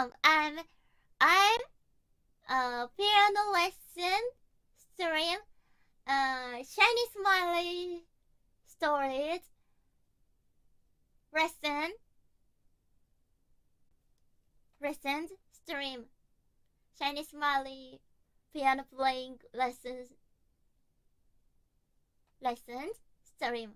Um, I'm, I'm uh, a piano lesson stream, uh, shiny smiley stories lesson, lesson stream, shiny smiley piano playing lessons, lessons stream.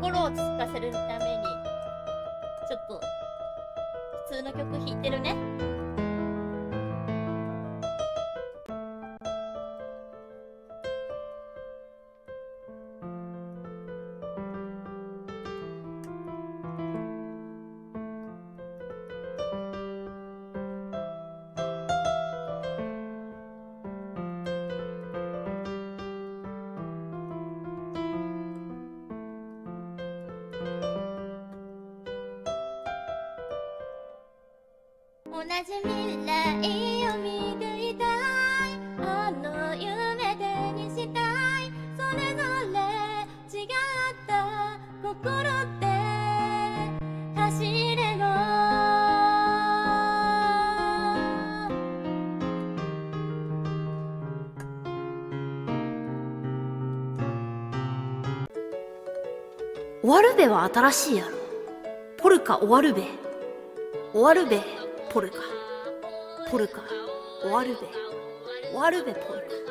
心を落ち着かせるためにちょっと普通の曲弾いてるね。同じ未来を見ていたい。あの夢手にしたい。それぞれ違った。心で走れの終わるべは新しいやろ。ポルカ終わるべ。終わるべ。ポルカ。ポルカ。終わるべ。終わるべポルカ。